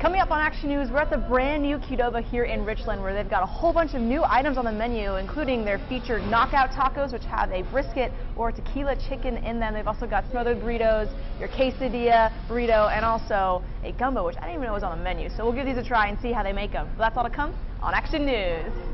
Coming up on Action News, we're at the brand new Qdoba here in Richland where they've got a whole bunch of new items on the menu, including their featured knockout tacos, which have a brisket or tequila chicken in them. They've also got smothered burritos, your quesadilla burrito, and also a gumbo, which I didn't even know was on the menu. So we'll give these a try and see how they make them. But that's all to come on Action News.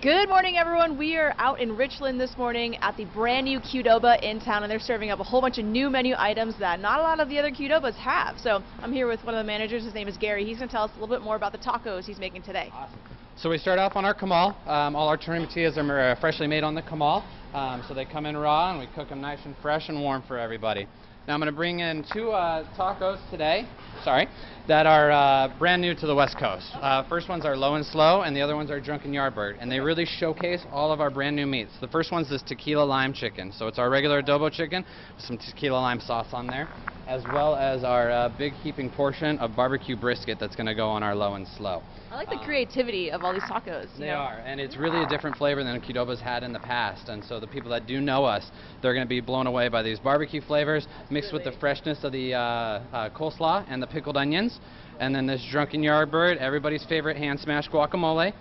Good morning, everyone. We are out in Richland this morning at the brand new Qdoba in town, and they're serving up a whole bunch of new menu items that not a lot of the other Qdobas have. So I'm here with one of the managers. His name is Gary. He's going to tell us a little bit more about the tacos he's making today. Awesome. So we start off on our comal. Um, all our tortillas are uh, freshly made on the comal. Um, so they come in raw, and we cook them nice and fresh and warm for everybody. Now I'm going to bring in two uh, tacos today, sorry, that are uh, brand new to the West Coast. Uh, first one's our low and slow, and the other one's our drunken yardbird. And they really showcase all of our brand new meats. The first one's this tequila lime chicken. So it's our regular adobo chicken with some tequila lime sauce on there, as well as our uh, big heaping portion of barbecue brisket that's going to go on our low and slow. I like the creativity of all these tacos. They know? are, and it's really a different flavor than Qdoba's had in the past. And so the people that do know us, they're going to be blown away by these barbecue flavors mixed with the freshness of the uh, uh, coleslaw and the pickled onions. And then this drunken yardbird, everybody's favorite hand smashed guacamole.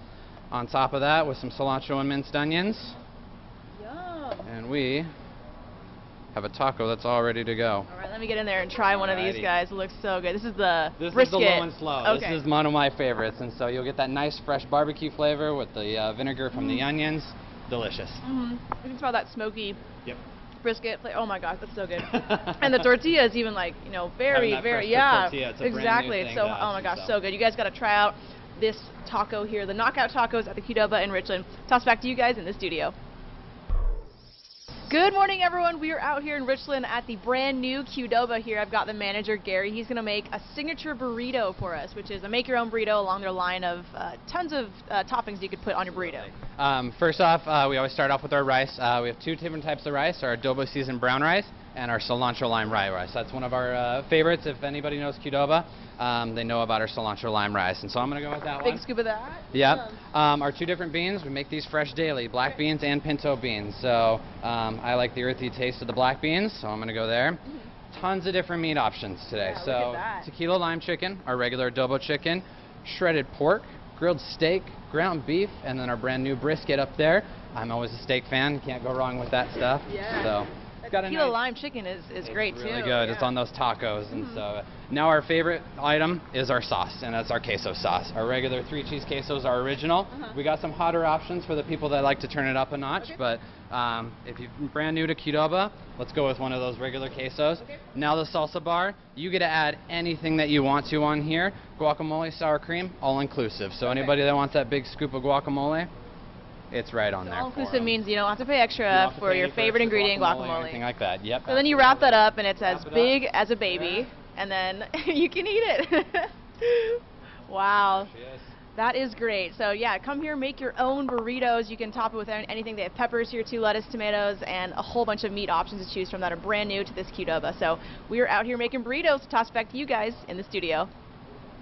On top of that, with some cilantro and minced onions. Yum. And we have a taco that's all ready to go. All right, let me get in there and try one of these guys. It looks so good. This is the This brisket. is the low and slow. Okay. This is one of my favorites, and so you'll get that nice fresh barbecue flavor with the uh, vinegar from the onions. Delicious. Mm-hmm. You can smell that smoky Yep. Brisket. fla- Oh my gosh, that's so good. and the tortilla is even like you know very very yeah tortilla, it's a brand new exactly. It's so oh my gosh, so. so good. You guys got to try out this taco here, the Knockout Tacos at the Qdoba in Richland. Toss back to you guys in the studio. Good morning, everyone. We are out here in Richland at the brand new Qdoba here. I've got the manager, Gary. He's going to make a signature burrito for us, which is a make-your-own burrito along their line of uh, tons of uh, toppings you could put on your burrito. Um, first off, uh, we always start off with our rice. Uh, we have two different types of rice, our adobo seasoned brown rice and our cilantro lime rye rice. That's one of our uh, favorites. If anybody knows Qdoba, um, they know about our cilantro lime rice. And so I'm going to go with that Big one. scoop of that. Yep. Um, our two different beans, we make these fresh daily, black beans and pinto beans. So um, I like the earthy taste of the black beans, so I'm going to go there. Tons of different meat options today. Yeah, so tequila lime chicken, our regular adobo chicken, shredded pork, grilled steak, ground beef, and then our brand new brisket up there. I'm always a steak fan. Can't go wrong with that stuff. Yeah. So Got a nice- lime chicken is, is it's great really too. good. It's on those tacos, and Mhm. so now our favorite item is our sauce, and that's our queso sauce. Our regular three cheese quesos are original. Uh-huh. We got some hotter options for the people that like to turn it up a notch, Okay. but um, if you're brand new to Qdoba, let's go with one of those regular quesos. Okay. Now the salsa bar, you get to add anything that you want to on here. Guacamole, sour cream, all inclusive. So Okay. anybody that wants that big scoop of guacamole, it's right on So there. all for inclusive 'em. means you don't have to pay extra to for your favorite ingredient, or guacamole. anything like that. Yep. So then you wrap that up and it's as it up. big as a baby, and then you can eat it. wow. That is great. So yeah, come here, make your own burritos. You can top it with anything. They have peppers here too, lettuce, tomatoes, and a whole bunch of meat options to choose from that are brand new to this Qdoba. So we are out here making burritos. To toss back to you guys in the studio.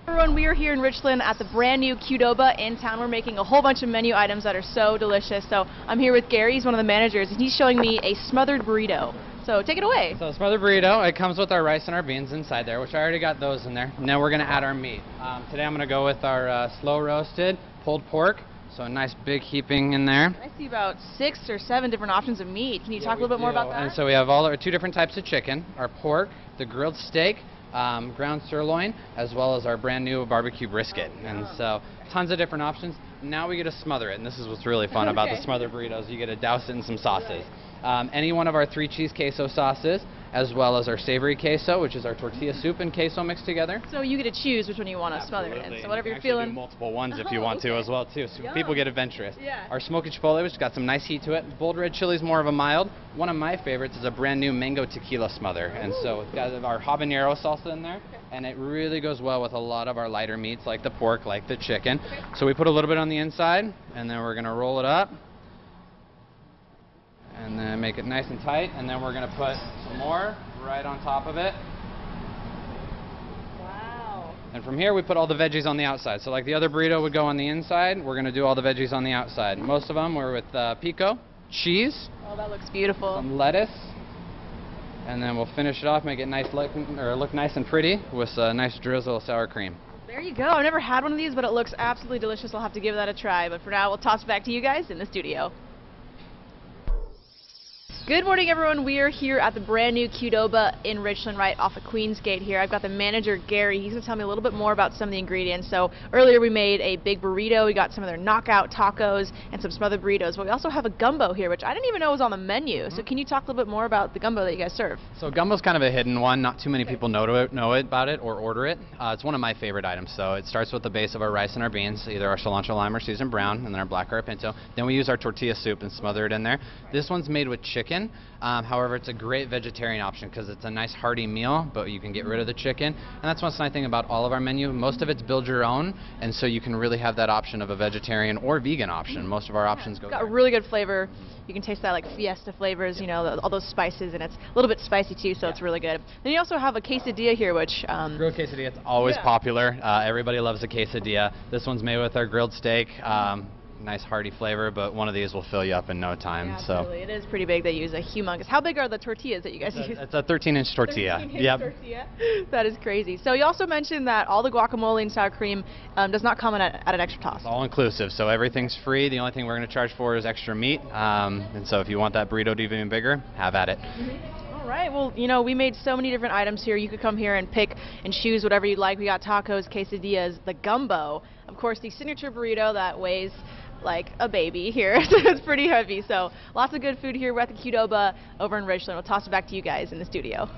Everyone, we are here in Richland at the brand new Qdoba in town. We're making a whole bunch of menu items that are so delicious. So I'm here with Gary, he's one of the managers, and he's showing me a smothered burrito. So take it away. So smothered burrito, it comes with our rice and our beans inside there, which I already got those in there. Now we're gonna add our meat. Um, today I'm gonna go with our uh, slow roasted pulled pork. So a nice big heaping in there. I see about six or seven different options of meat. Can you talk a little bit more about that? And so we have all our two different types of chicken, our pork, the grilled steak, um, ground sirloin, as well as our brand new barbecue brisket. And so tons of different options. Now we get to smother it, and this is what's really fun about the Okay. smothered burritos. You get to douse it in some sauces. Um, any one of our three cheese queso sauces, as well as our savory queso, which is our tortilla soup and queso mixed together. So you get to choose which one you want to smother it in. So whatever you you're feeling. Do multiple ones if you Oh, want to as well too. So Yum. people get adventurous. Yeah. Our smoky chipotle, which got some nice heat to it. Bold red chili is more of a mild. One of my favorites is a brand new mango tequila smother, and so it's got our habanero salsa in there, and it really goes well with a lot of our lighter meats like the pork, like the chicken. So we put a little bit on the inside, and then we're gonna roll it up. And then make it nice and tight, and then we're gonna put some more right on top of it. Wow. And from here, we put all the veggies on the outside. So like the other burrito would go on the inside, we're going to do all the veggies on the outside. Most of them were with uh, pico, cheese, Oh, that looks beautiful. some lettuce, And then we'll finish it off, make it nice look, or look nice and pretty with a nice drizzle of sour cream. There you go. I've never had one of these, but it looks absolutely delicious. I'll have to give that a try. But for now, we'll toss it back to you guys in the studio. Good morning, everyone. We are here at the brand new Qdoba in Richland, right off of Queensgate here. I've got the manager, Gary. He's going to tell me a little bit more about some of the ingredients. So earlier we made a big burrito. We got some of their knockout tacos and some smothered burritos. But we also have a gumbo here, which I didn't even know was on the menu. So can you talk a little bit more about the gumbo that you guys serve? So gumbo's kind of a hidden one. Not too many people know, to, know it, about it or order it. Uh, it's one of my favorite items. So it starts with the base of our rice and our beans, either our cilantro lime or seasoned brown, and then our black garlic pinto. Then we use our tortilla soup and smother it in there. This one's made with chicken. Um, however, it's a great vegetarian option because it's a nice hearty meal, but you can get rid of the chicken. And that's one nice thing about all of our menu. Most of it's build your own, and so you can really have that option of a vegetarian or vegan option. Most of our options go Got there. a really good flavor. You can taste that like fiesta flavors, you know, all those spices, and it's a little bit spicy too, so it's really good. Then you also have a quesadilla here, which um, Grilled quesadilla, it's always Yeah. popular. Uh, everybody loves a quesadilla. This one's made with our grilled steak. Um, nice hearty flavor, but one of these will fill you up in no time. yeah, so absolutely, it is pretty big. They use a humongous. How big are the tortillas that you guys use? it's a 13 inch tortilla. 13 inch Yep. tortilla. That is crazy. So you also mentioned that all the guacamole and sour cream um, does not come at, at an extra cost. It's all inclusive, so everything's free. The only thing we're going to charge for is extra meat. Um, and so if you want that burrito to be even bigger, have at it. All right. Well, you know, we made so many different items here. You could come here and pick and choose whatever you'd like. We got tacos, quesadillas, the gumbo, of course, the signature burrito that weighs like a baby here. it's pretty heavy. So lots of good food here. We're at the Qdoba over in Richland. We'll toss it back to you guys in the studio.